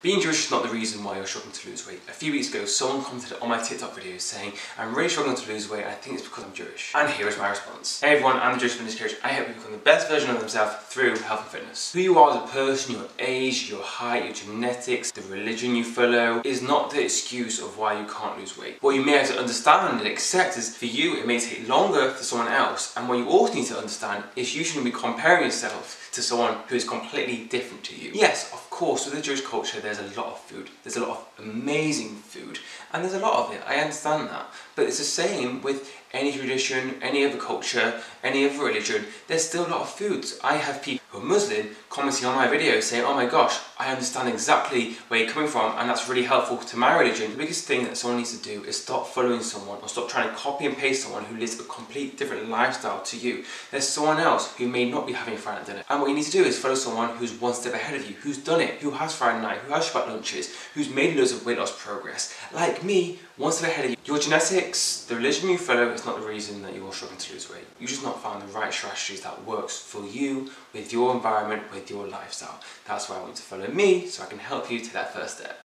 Being Jewish is not the reason why you're struggling to lose weight. A few weeks ago, someone commented on my TikTok video saying, I'm really struggling to lose weight, I think it's because I'm Jewish. And here is my response. Hey everyone, I'm the Jewish Fitness Coach. I help you become the best version of themselves through health and fitness. Who you are as a person, your age, your height, your genetics, the religion you follow, is not the excuse of why you can't lose weight. What you may have to understand and accept is, for you, it may take longer for someone else, and what you also need to understand is you shouldn't be comparing yourself to someone who is completely different to you. Yes, course, with the Jewish culture, there's a lot of food. There's a lot of amazing food, and there's a lot of it. I understand that. But it's the same with any tradition, any other culture, any other religion. There's still a lot of foods. I have people who are Muslim commenting on my videos saying, oh my gosh, I understand exactly where you're coming from, and that's really helpful to my religion. The biggest thing that someone needs to do is stop following someone or stop trying to copy and paste someone who lives a complete different lifestyle to you. There's someone else who may not be having Friday night dinner. And what you need to do is follow someone who's one step ahead of you, who's done it, who has Friday night, who has Shabbat lunches, who's made loads of weight loss progress. Like me, one step ahead of you. Your genetics, the religion you follow is not the reason that you're struggling to lose weight. You've just not found the right strategies that works for you, with your environment, with your lifestyle. That's why I want to follow me, so I can help you to that first step.